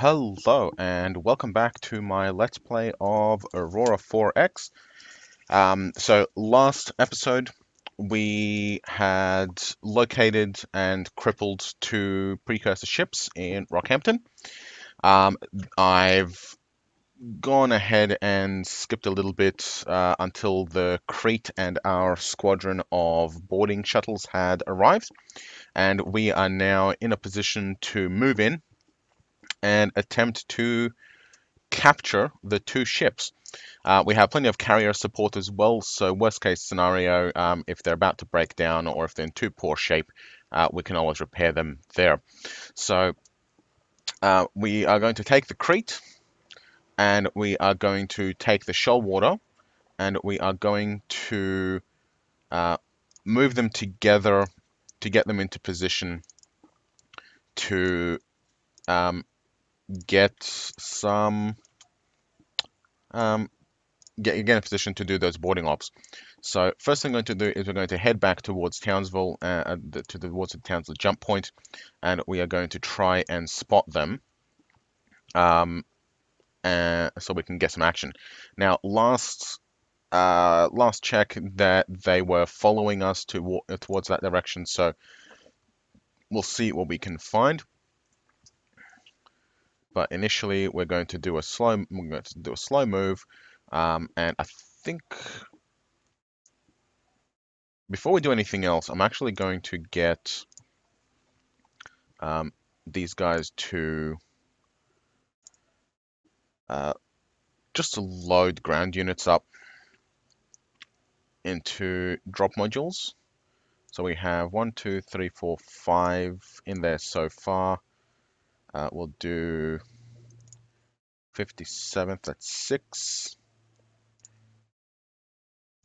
Hello and welcome back to my Let's Play of Aurora 4X. Um, so last episode we had located and crippled two precursor ships in Rockhampton. Um, I've gone ahead and skipped a little bit uh, until the Crete and our squadron of boarding shuttles had arrived and we are now in a position to move in and attempt to capture the two ships. Uh, we have plenty of carrier support as well, so worst case scenario, um, if they're about to break down or if they're in too poor shape, uh, we can always repair them there. So uh, we are going to take the Crete, and we are going to take the Shoalwater, and we are going to uh, move them together to get them into position to um, get some um, get, get in a position to do those boarding ops. So first thing I'm going to do is we're going to head back towards Townsville, uh, to the, towards the Townsville jump point, and we are going to try and spot them, um, uh, so we can get some action. Now, last uh, last check that they were following us to towards that direction, so we'll see what we can find. But initially, we're going to do a slow, we're going to do a slow move, um, and I think before we do anything else, I'm actually going to get um, these guys to uh, just to load ground units up into drop modules. So we have one, two, three, four, five in there so far. Uh, we'll do 57th, that's 6.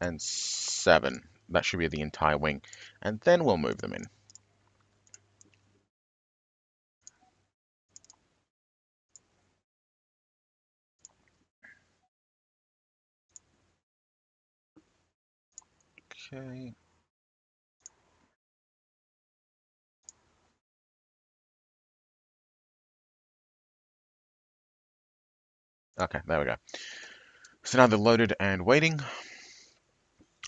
And 7. That should be the entire wing. And then we'll move them in. Okay. Okay, there we go. So now they're loaded and waiting.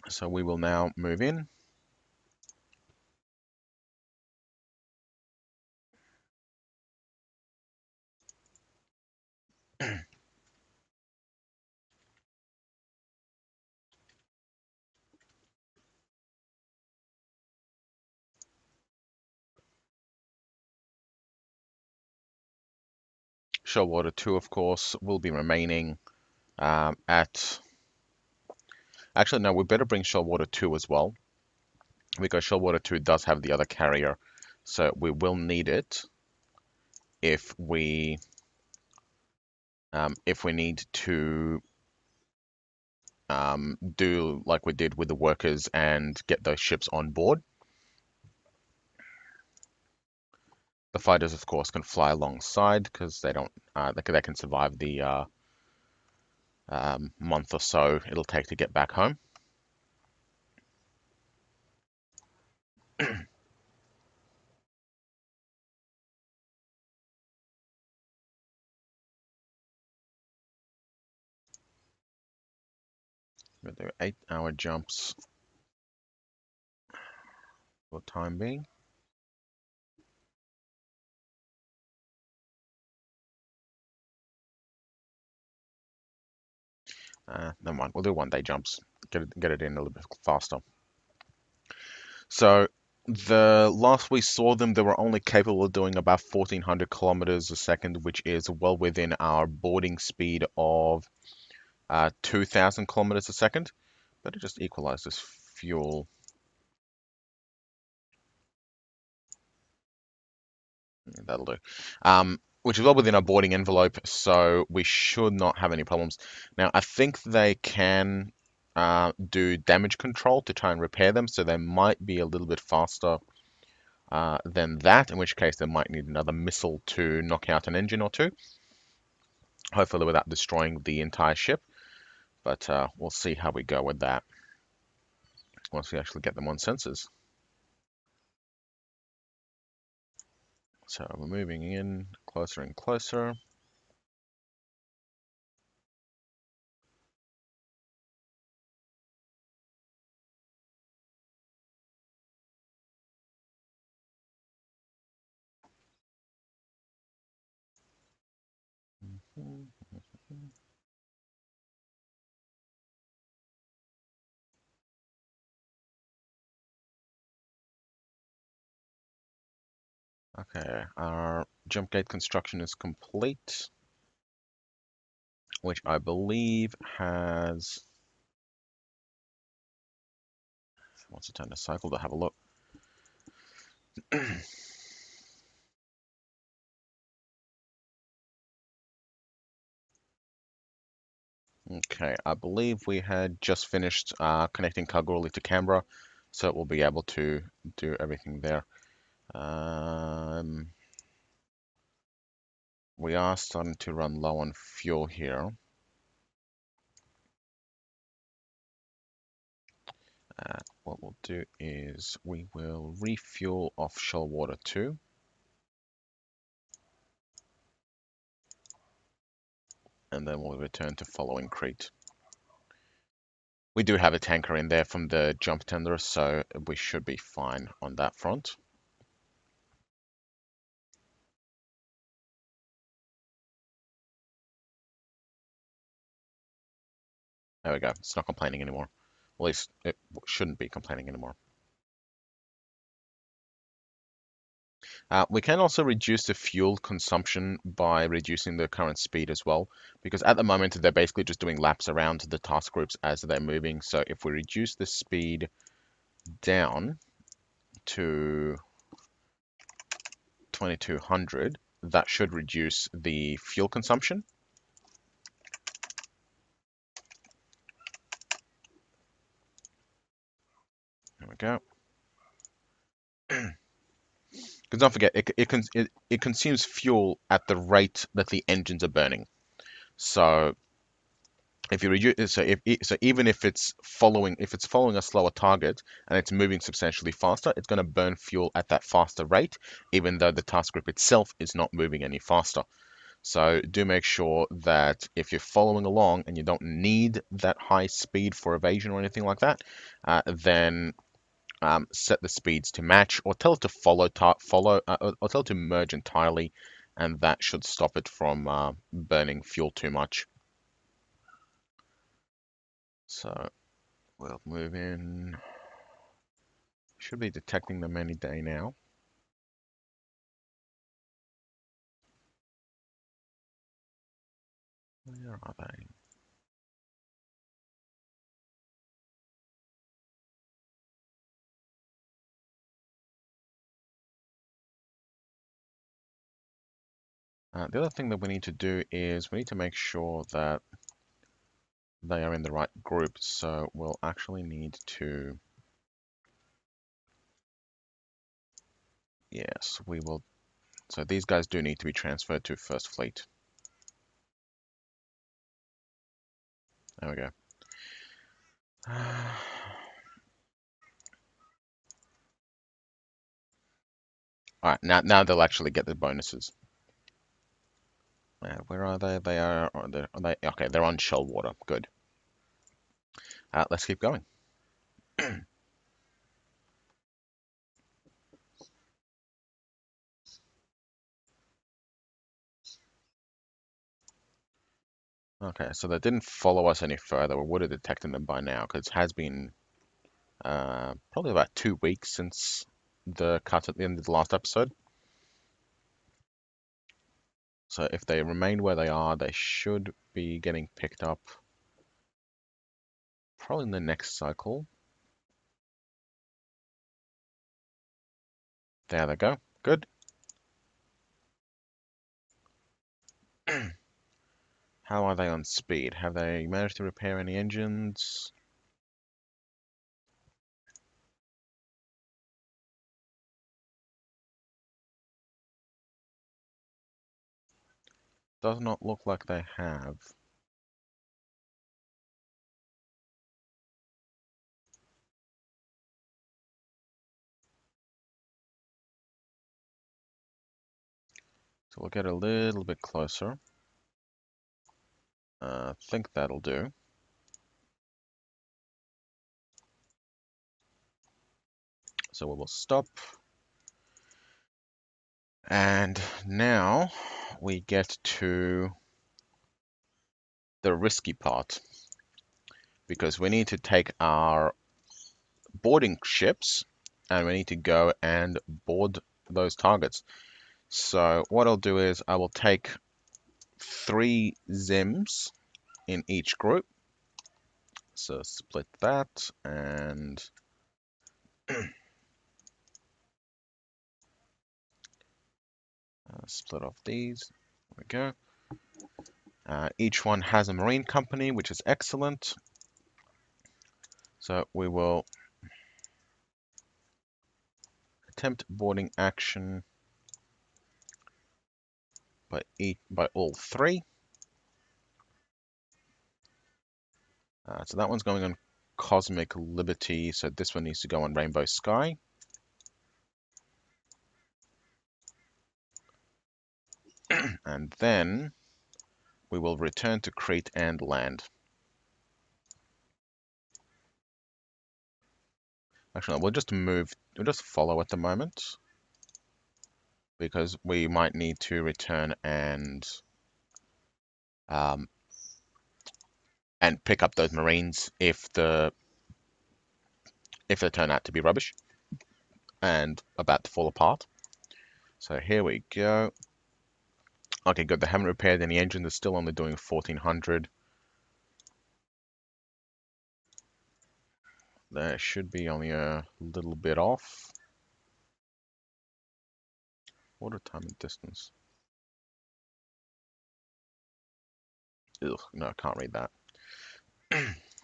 So we will now move in. Shoalwater 2, of course, will be remaining um, at... Actually, no, we better bring Shoalwater 2 as well, because Shoalwater 2 does have the other carrier, so we will need it if we um, if we need to um, do like we did with the workers and get those ships on board. The fighters, of course, can fly alongside because they don't uh, they, can, they can survive the uh, um, month or so it'll take to get back home. There are eight hour jumps for time being. Uh, never mind, we'll do one day jumps. Get it, get it in a little bit faster. So the last we saw them, they were only capable of doing about 1400 kilometers a second, which is well within our boarding speed of uh, 2000 kilometers a second. Better just equalize this fuel. That'll do. Um, which is well within our boarding envelope, so we should not have any problems. Now, I think they can uh, do damage control to try and repair them, so they might be a little bit faster uh, than that, in which case they might need another missile to knock out an engine or two. Hopefully without destroying the entire ship, but uh, we'll see how we go with that once we actually get them on sensors. So we're moving in closer and closer. Mm-hmm. Okay, our jump gate construction is complete, which I believe has. What's it turn to cycle to have a look? Okay, I believe we had just finished uh, connecting Kalgoorlie to Canberra, so we'll be able to do everything there. Um, we are starting to run low on fuel here. Uh, what we'll do is we will refuel off Shoalwater 2. And then we'll return to following Crete. We do have a tanker in there from the jump tender, so we should be fine on that front. There we go. It's not complaining anymore. At least it shouldn't be complaining anymore. Uh, we can also reduce the fuel consumption by reducing the current speed as well, because at the moment they're basically just doing laps around the task groups as they're moving. So if we reduce the speed down to 2200, that should reduce the fuel consumption. We go. Because don't forget, it, it, it, it consumes fuel at the rate that the engines are burning. So if you reduce, so if so, even if it's following, if it's following a slower target and it's moving substantially faster, it's going to burn fuel at that faster rate, even though the task group itself is not moving any faster. So do make sure that if you're following along and you don't need that high speed for evasion or anything like that, uh, then um, set the speeds to match or tell it to follow, follow uh, or tell it to merge entirely and that should stop it from uh, burning fuel too much. So we'll move in. Should be detecting them any day now. Where are they? Uh, the other thing that we need to do is we need to make sure that they are in the right group. So we'll actually need to, yes, we will. So these guys do need to be transferred to First Fleet. There we go. All right, now now they'll actually get the bonuses. Uh, where are they? They are, are they, are they, okay, they're on Shoalwater. Good. Uh, let's keep going. Okay, so they didn't follow us any further. We would have detected them by now, because it has been uh, probably about two weeks since the cut at the end of the last episode. So if they remain where they are, they should be getting picked up probably in the next cycle. There they go. Good. How are they on speed? Have they managed to repair any engines? Does not look like they have. So we'll get a little bit closer. I uh, think that'll do. So we will stop. And now we get to the risky part because we need to take our boarding ships and we need to go and board those targets. So what I'll do is I will take three Zims in each group. So split that and uh, split off these. There we go. Uh, each one has a marine company, which is excellent. So we will attempt boarding action by each, by all three. Uh, so that one's going on Cosmic Liberty, so this one needs to go on Rainbow Sky. and then we will return to Crete and land. Actually, we'll just move, we'll just follow at the moment because we might need to return and um, and pick up those marines if the if they turn out to be rubbish and about to fall apart. So here we go. Okay, good. They haven't repaired any engine. They're still only doing 1400. That should be only a little bit off. Water time and distance. Ugh, no, I can't read that.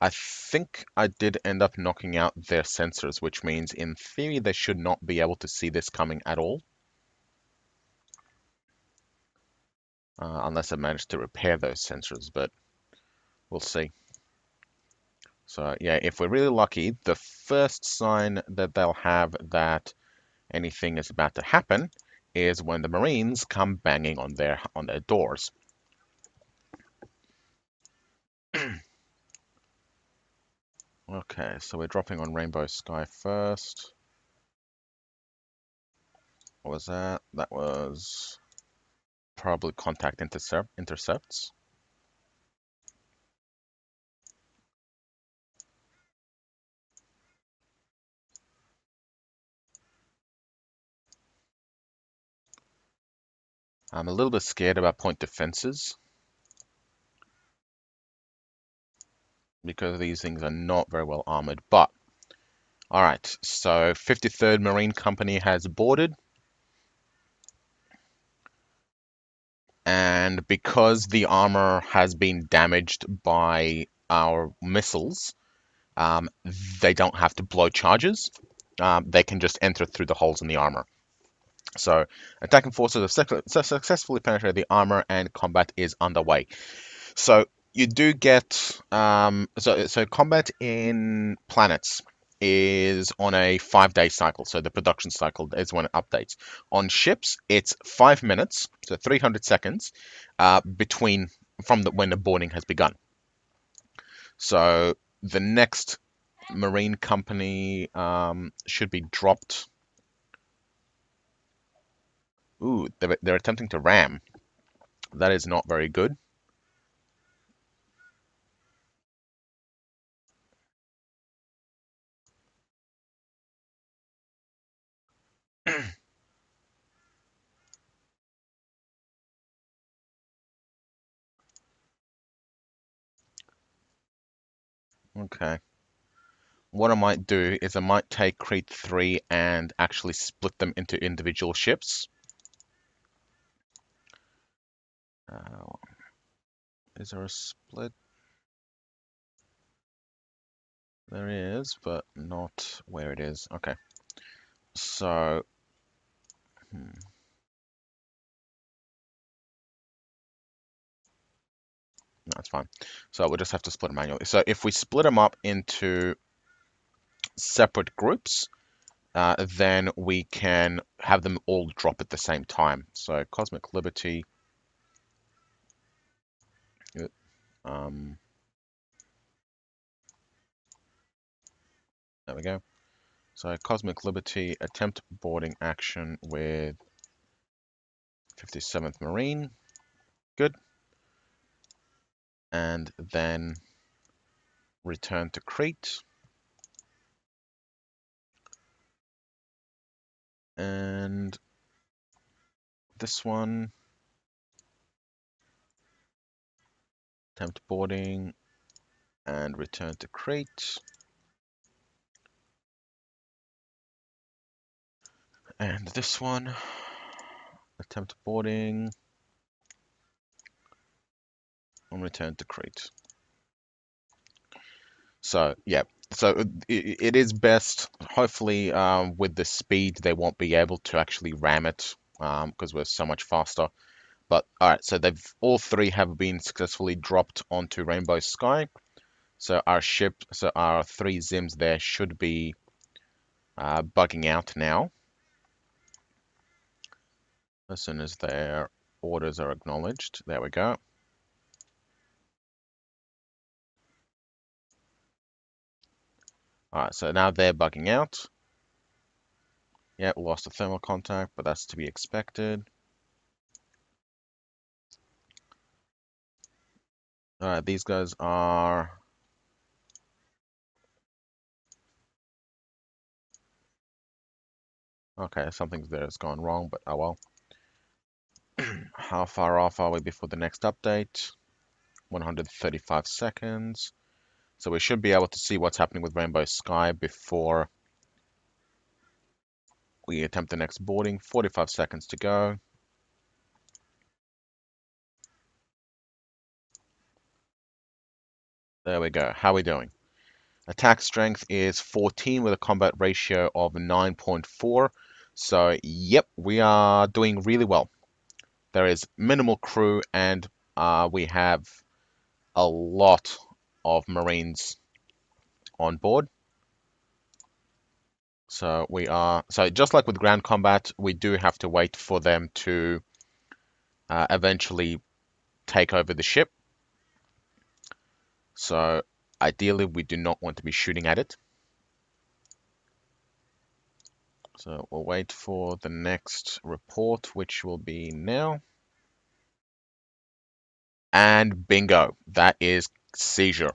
I think I did end up knocking out their sensors, which means in theory they should not be able to see this coming at all. Uh, unless I manage to repair those sensors, but we'll see. So yeah, if we're really lucky, the first sign that they'll have that anything is about to happen is when the Marines come banging on their on their doors. Okay, so we're dropping on Rainbow Sky first. What was that? That was probably contact intercept intercepts. I'm a little bit scared about point defenses. Because these things are not very well armored. But, alright, so 53rd Marine Company has boarded. And because the armor has been damaged by our missiles, um, they don't have to blow charges. Um, they can just enter through the holes in the armor. So, attacking forces have successfully penetrated the armor and combat is underway. So, you do get um, so so combat in planets is on a five day cycle. So the production cycle is when it updates. On ships, it's five minutes, so 300 seconds uh, between from the, when the boarding has begun. So the next marine company um, should be dropped Ooh, they're, they're attempting to ram. That is not very good. okay. What I might do is I might take Crete 3 and actually split them into individual ships. Uh, is there a split? There is, but not where it is. Okay. So, hmm. That's fine. So we'll just have to split them manually. So if we split them up into separate groups, uh, then we can have them all drop at the same time. So Cosmic Liberty Um, there we go. So Cosmic Liberty, attempt boarding action with 57th Marine. Good. And then return to Crete. And this one, attempt boarding and return to Crete. And this one, attempt boarding and return to Crete. So, yeah, so it, it is best, hopefully um, with the speed, they won't be able to actually ram it because um, we're so much faster. But all right, so they've all three have been successfully dropped onto Rainbow Sky. So our ship, so our three Zims there should be uh, bugging out now. As soon as their orders are acknowledged, there we go. Alright, so now they're bugging out. Yeah, lost the thermal contact, but that's to be expected. Alright, these guys are... Okay, something's there that's gone wrong, but oh well. How far off are we before the next update? 135 seconds. So we should be able to see what's happening with Rainbow Sky before we attempt the next boarding. 45 seconds to go. There we go. How are we doing? Attack strength is 14 with a combat ratio of 9.4. So, yep, we are doing really well. There is minimal crew and uh, we have a lot of Marines on board. So we are, so just like with ground combat, we do have to wait for them to uh, eventually take over the ship. So ideally, we do not want to be shooting at it. So we'll wait for the next report, which will be now. And bingo, that is seizure.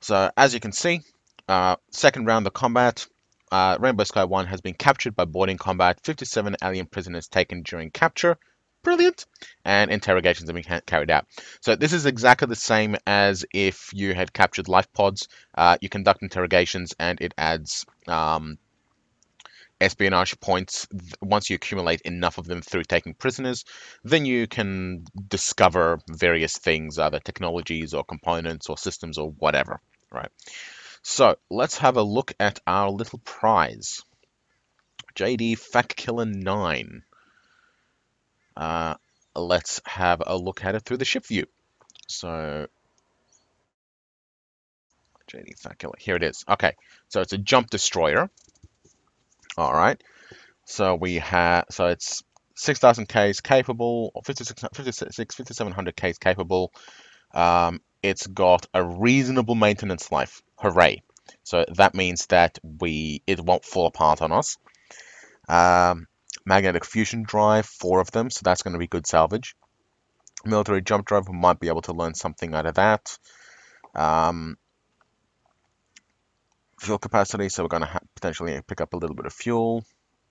So as you can see, uh, second round of combat, uh, Rainbow Sky 1 has been captured by boarding combat, 57 alien prisoners taken during capture, brilliant, and interrogations have been carried out. So this is exactly the same as if you had captured life pods, uh, you conduct interrogations and it adds um, espionage points once you accumulate enough of them through taking prisoners then you can discover various things either technologies or components or systems or whatever right? So let's have a look at our little prize. Jd fact killer 9 uh, let's have a look at it through the ship view. So jd fact killer here it is. Okay so it's a jump destroyer all right. So we have, so it's 6,000 Ks capable, or 56, 56 5700 Ks capable. Um, it's got a reasonable maintenance life. Hooray. So that means that we it won't fall apart on us. Um, magnetic fusion drive, four of them, so that's going to be good salvage. Military jump drive, we might be able to learn something out of that. Um, fuel capacity, so we're going to potentially pick up a little bit of fuel.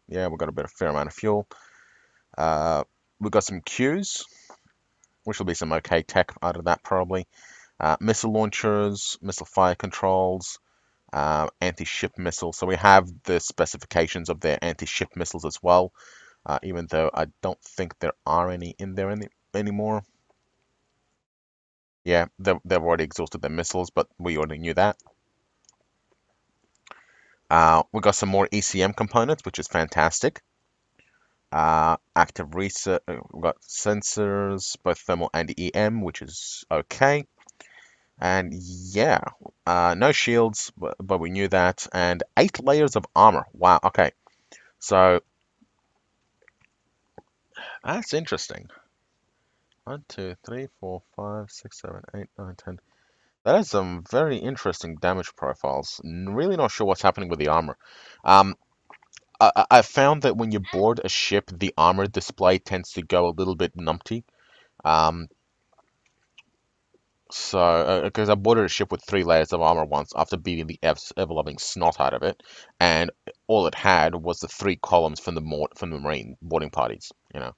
Yeah, we've got a bit of fair amount of fuel. Uh, we've got some Qs, which will be some okay tech out of that probably. Uh, missile launchers, missile fire controls, uh, anti-ship missiles. So we have the specifications of their anti-ship missiles as well, uh, even though I don't think there are any in there any anymore. Yeah, they've already exhausted their missiles, but we already knew that. Uh, we got some more ECM components, which is fantastic. Uh, active research, uh, we've got sensors, both thermal and EM, which is okay. And yeah, uh, no shields, but, but we knew that. And eight layers of armor. Wow, okay. So, that's interesting. One, two, three, four, five, six, seven, eight, nine, ten. That has some very interesting damage profiles. Really not sure what's happening with the armor. Um, I, I I found that when you board a ship, the armor display tends to go a little bit numpty. Um, so, because I boarded a ship with three layers of armor once after beating the ever-loving snot out of it, and all it had was the three columns from the from the marine boarding parties, you know.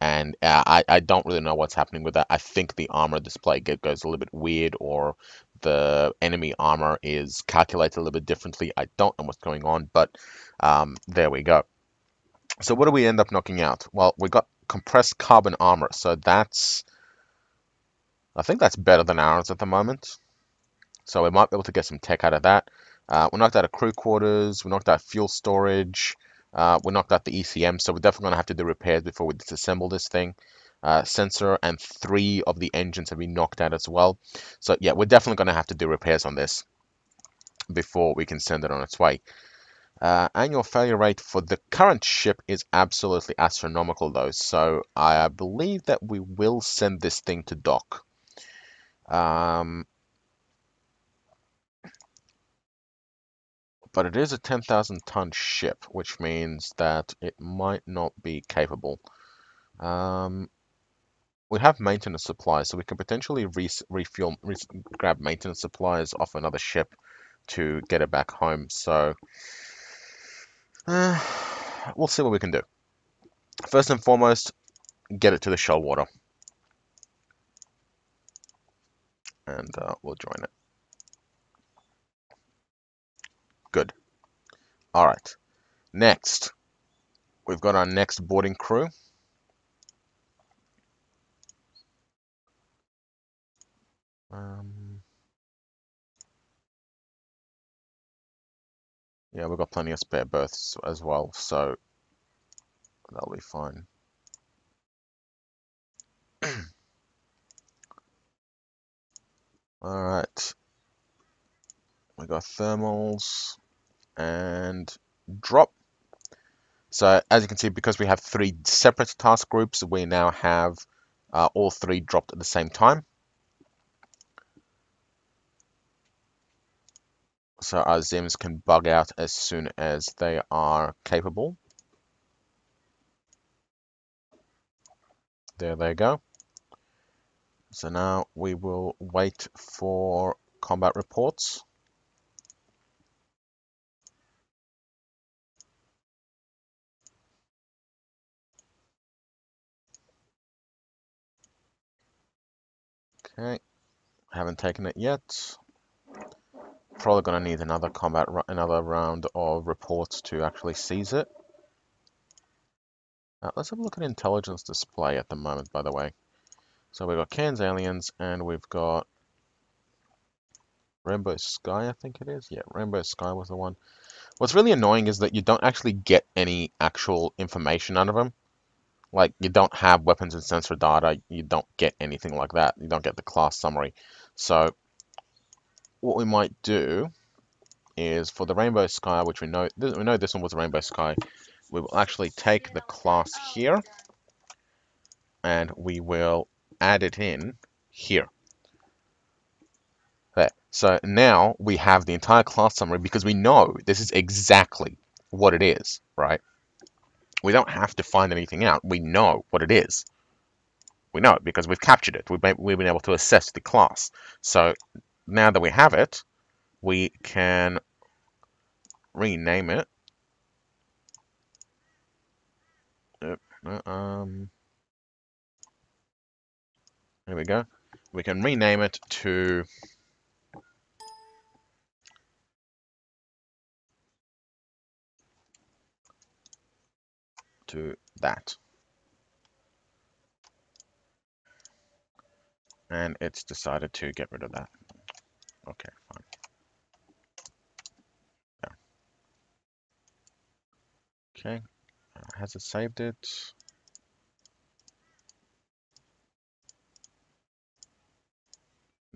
And uh, I I don't really know what's happening with that. I think the armor display goes a little bit weird, or the enemy armor is calculated a little bit differently. I don't know what's going on, but um, there we go. So what do we end up knocking out? Well, we got compressed carbon armor, so that's I think that's better than ours at the moment. So we might be able to get some tech out of that. Uh, we knocked out a crew quarters, we knocked out fuel storage, uh, we knocked out the ECM, so we're definitely going to have to do repairs before we disassemble this thing. Uh, sensor and three of the engines have been knocked out as well. So yeah, we're definitely going to have to do repairs on this before we can send it on its way. Uh, annual failure rate for the current ship is absolutely astronomical though, so I believe that we will send this thing to dock. Um, but it is a 10,000 ton ship, which means that it might not be capable. Um, we have maintenance supplies, so we can potentially re refuel, re grab maintenance supplies off another ship to get it back home. So uh, we'll see what we can do. First and foremost, get it to the Shoalwater, and uh, we'll join it. Good. All right. Next, we've got our next boarding crew. Um, yeah, we've got plenty of spare berths as well, so that'll be fine. All right. We got thermals and drop. So as you can see, because we have three separate task groups, we now have uh, all three dropped at the same time. So our Zims can bug out as soon as they are capable. There they go. So now we will wait for combat reports. Okay, haven't taken it yet. Probably gonna need another combat, another round of reports to actually seize it. Uh, let's have a look at intelligence display at the moment, by the way. So we've got Cairns Aliens, and we've got Rainbow Sky, I think it is. Yeah, Rainbow Sky was the one. What's really annoying is that you don't actually get any actual information out of them. Like, you don't have weapons and sensor data, you don't get anything like that. You don't get the class summary. So, what we might do is for the Rainbow Sky, which we know, we know this one was a Rainbow Sky, we will actually take the class here, and we will add it in here. There. So now we have the entire class summary because we know this is exactly what it is, right? We don't have to find anything out. We know what it is. We know it because we've captured it. We've, we've been able to assess the class. So now that we have it, we can rename it. Um, there we go. We can rename it to to that. And it's decided to get rid of that. Okay, fine. Yeah. Okay, uh, has it saved it?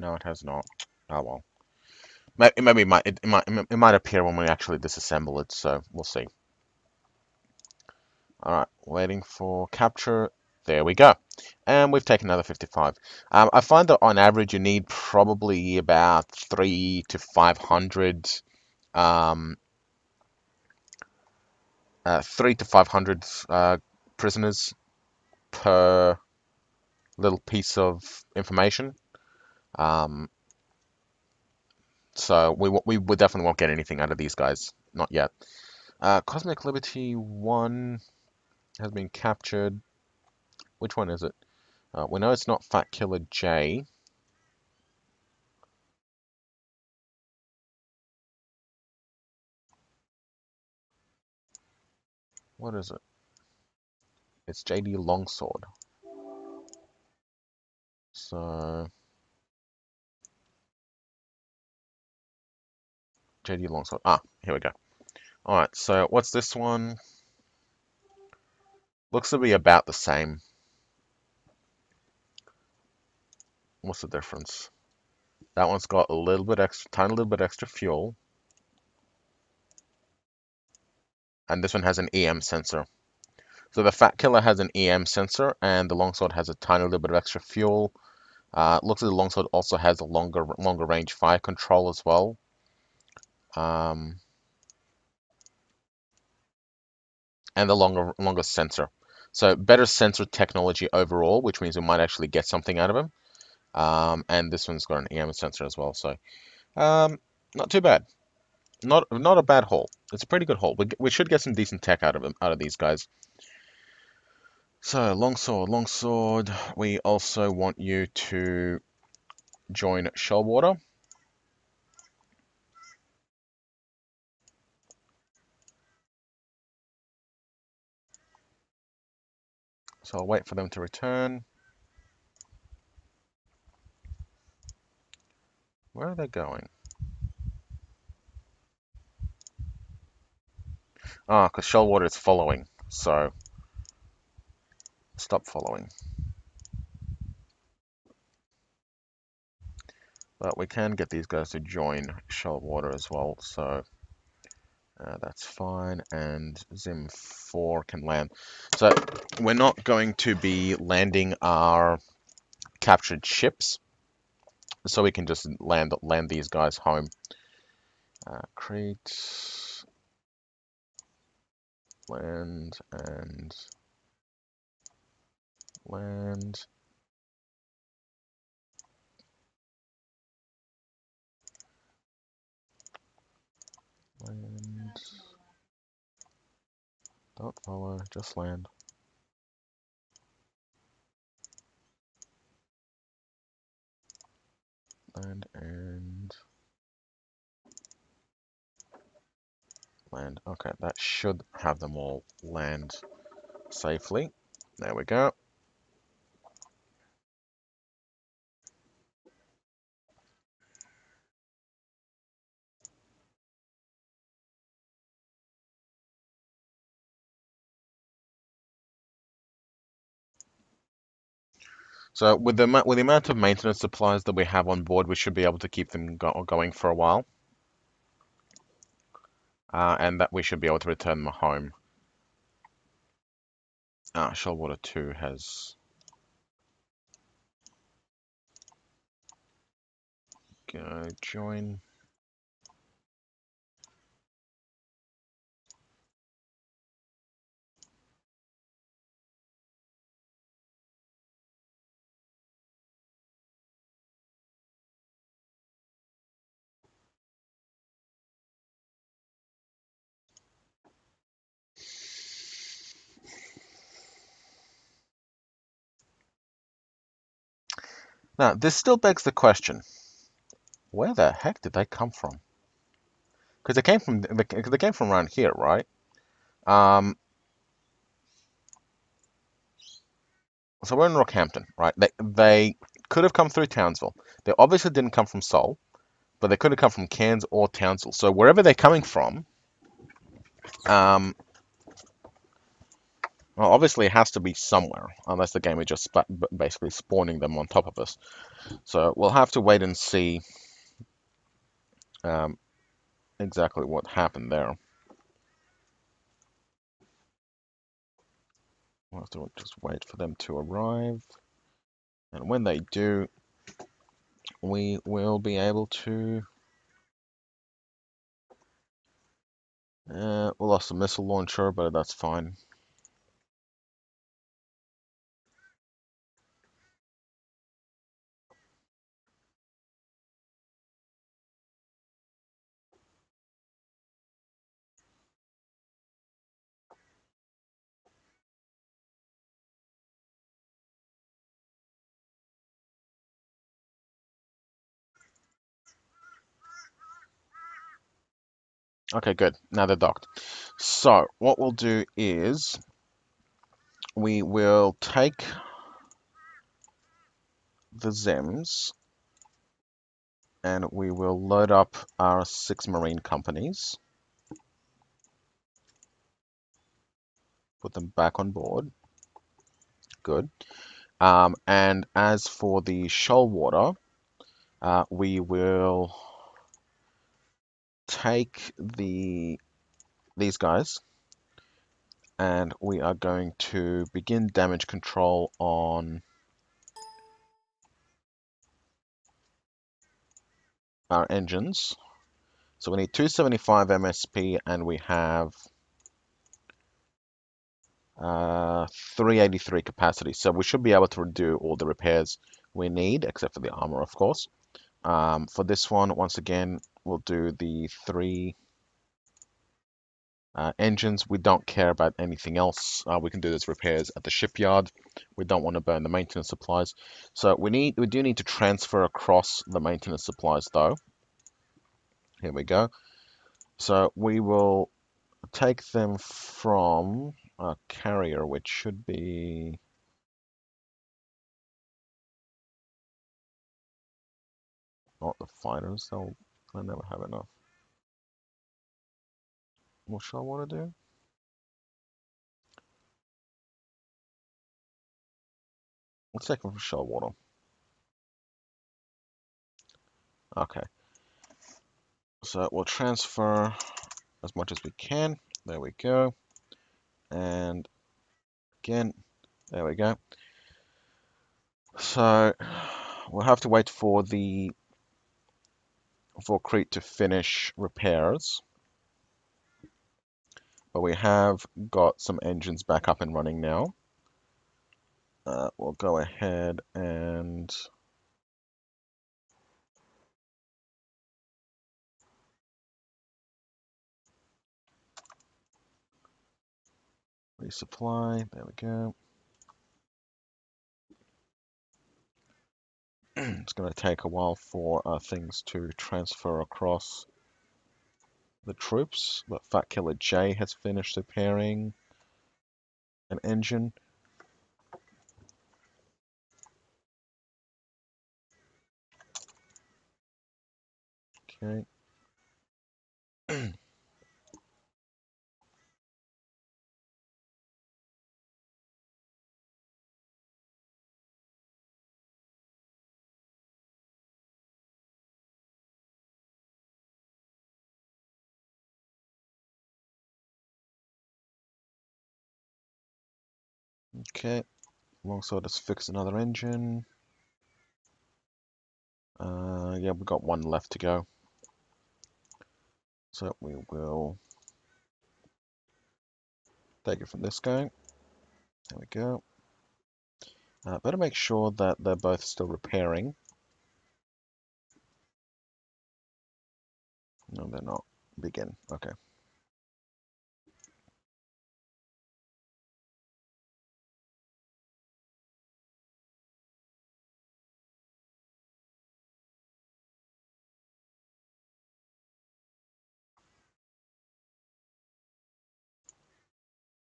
No, it has not. Oh well. Maybe it might it, might it might appear when we actually disassemble it, so we'll see. All right, waiting for capture. There we go. And we've taken another 55. Um, I find that on average you need probably about three to 500, um, uh, three to 500 uh, prisoners per little piece of information. Um, so we we we definitely won't get anything out of these guys, not yet. Uh, Cosmic Liberty 1 has been captured. Which one is it? Uh, we know it's not Fat Killer J. What is it? It's JD Longsword. So... JD Longsword. Ah, here we go. Alright, so what's this one? Looks to be about the same. What's the difference? That one's got a little bit extra, tiny little bit extra fuel. And this one has an EM sensor. So the Fat Killer has an EM sensor, and the Longsword has a tiny little bit of extra fuel. Uh, looks like the Longsword also has a longer longer range fire control as well. Um, and the longer longer sensor. So better sensor technology overall, which means we might actually get something out of them. Um, and this one's got an EM sensor as well, so um, not too bad. Not not a bad haul. It's a pretty good haul. We, we should get some decent tech out of them, out of these guys. So longsword, longsword. We also want you to join Shoalwater. So I'll wait for them to return. Where are they going? Ah, because Shoalwater is following, so stop following. But we can get these guys to join Shoalwater as well, so uh, that's fine. And Zim 4 can land. So we're not going to be landing our captured ships so we can just land land these guys home. Uh, Crete land and land. Land. Don't follow, just land. land and land. Okay, that should have them all land safely. There we go. So with the with the amount of maintenance supplies that we have on board, we should be able to keep them go going for a while. Uh, and that we should be able to return them home. Ah, Shoalwater 2 has... Go join. Now, this still begs the question, where the heck did they come from? Because they came from they came from around here, right? Um, so we're in Rockhampton, right? They they could have come through Townsville. They obviously didn't come from Sol, but they could have come from Cairns or Townsville. So wherever they're coming from, um, well, obviously it has to be somewhere, unless the game is just basically spawning them on top of us. So we'll have to wait and see um, exactly what happened there. We'll have to just wait for them to arrive. And when they do, we will be able to... Uh, we lost a missile launcher, but that's fine. Okay, good. Now they're docked. So what we'll do is we will take the Zems and we will load up our six marine companies. Put them back on board. Good. Um, and as for the Shoalwater, uh, we will take the these guys and we are going to begin damage control on our engines. So we need 275 MSP and we have uh, 383 capacity. So we should be able to do all the repairs we need, except for the armor, of course. Um, for this one, once again, we'll do the three uh, engines. We don't care about anything else. Uh, we can do those repairs at the shipyard. We don't want to burn the maintenance supplies. So we need, we do need to transfer across the maintenance supplies though. Here we go. So we will take them from a carrier, which should be not the fighters. They'll I never have enough. What I want to do? Let's take them from Shoalwater. Okay. So we'll transfer as much as we can. There we go. And again, there we go. So we'll have to wait for the for Crete to finish repairs. But we have got some engines back up and running now. Uh, we'll go ahead and resupply. There we go. it's going to take a while for uh, things to transfer across the troops, but Fat Killer J has finished repairing an engine. Okay. Okay, also let's fix another engine. Uh, yeah, we've got one left to go. So we will take it from this guy. There we go. Uh, better make sure that they're both still repairing. No, they're not. Begin. Okay.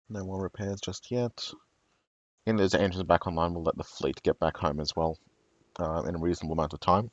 No more repairs just yet. And those engines back online, we'll let the fleet get back home as well uh, in a reasonable amount of time.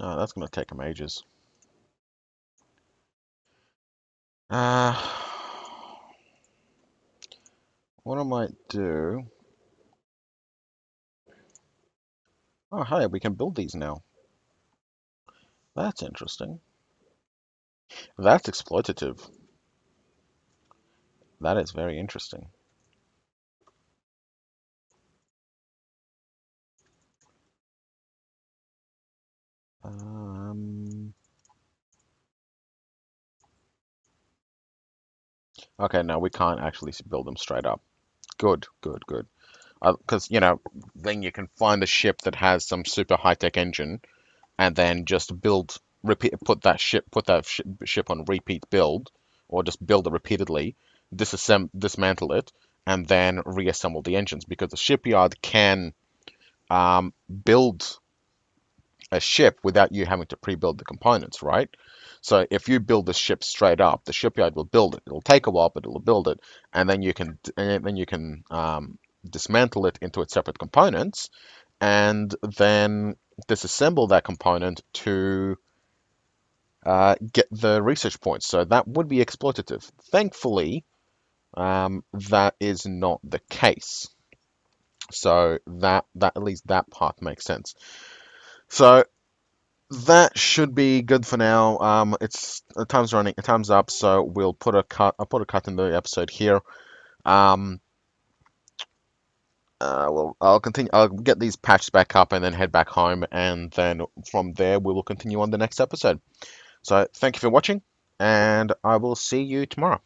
Oh, that's going to take them ages. Uh, what I might do... Oh, hey, we can build these now. That's interesting. That's exploitative. That is very interesting. Um, okay, no, we can't actually build them straight up. Good, good, good. Because, uh, you know, then you can find a ship that has some super high-tech engine and then just build, repeat, put that ship, put that sh ship on repeat build, or just build it repeatedly, disassemble, dismantle it, and then reassemble the engines because the shipyard can um, build a ship without you having to pre-build the components, right? So if you build the ship straight up, the shipyard will build it. It'll take a while, but it'll build it, and then you can and then you can um, dismantle it into its separate components, and then disassemble that component to uh, get the research points. So that would be exploitative. Thankfully, um, that is not the case. So that that at least that part makes sense. So that should be good for now. Um, it's time's running, time's up, so we'll put a cut. I'll put a cut in the episode here. Um, uh, well, I'll continue. I'll get these patched back up and then head back home, and then from there we will continue on the next episode. So thank you for watching, and I will see you tomorrow.